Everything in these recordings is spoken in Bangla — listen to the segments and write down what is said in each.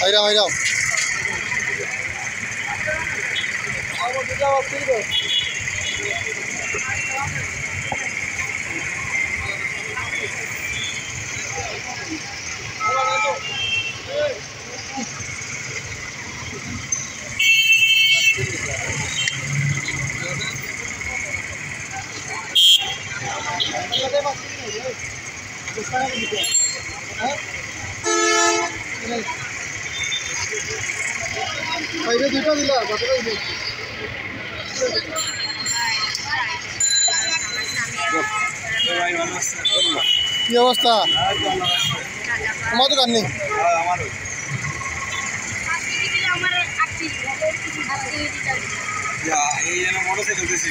Hayır hayır. Ama bir daha bakıyoruz. বাইরে দুটো দিলা বাকিটা দিলে কি অবস্থা? তোমার দোকান নেই? এই যেন মোটরসাইকেল দিয়েছি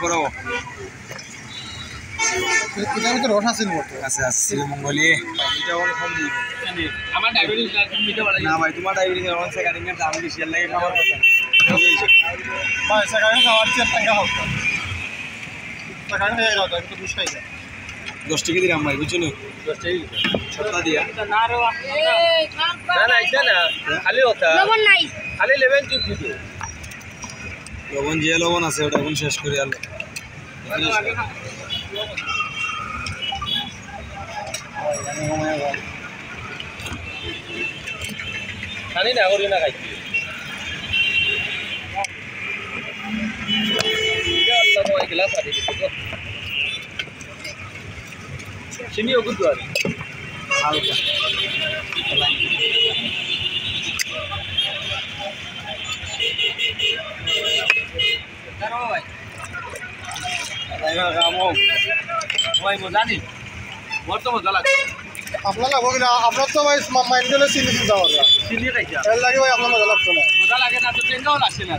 করাবো রস আছে আছে আছে না ভাই তোমার ডায়াবেটিস আমার দাম বেশি লাগে খাবার ভাই সেখানে খাওয়ার চেয়ে টাকা হোক সেখানে হয়ে গেল আমি তো বুঝ খাইছে দশ টাকা দিলাম ভাই বুঝছ না? সপ্তাহ দিয়া না রে না না এটা না খালি হতা লবণ নাই। খালি চুপ দিতে লবণ যে লবণ আছে ওটা এখন শেষ করে আলো খালি না করি না খাইছি গ্লাস আছে ওগুলো আর হালকা ভাই ড্রাইভার কাম হোক ভাই মজা নেই মোর তো মজা লাগে আপনার লাগবো কিনা আপনার তো ভাই মাইন্ড দিলে চিনি চিন্তা করবা চিনি খাইছা। এর লাগে ভাই আপনার মজা লাগতো না। মজা লাগে না তো চেঙ্গাও লাগছে না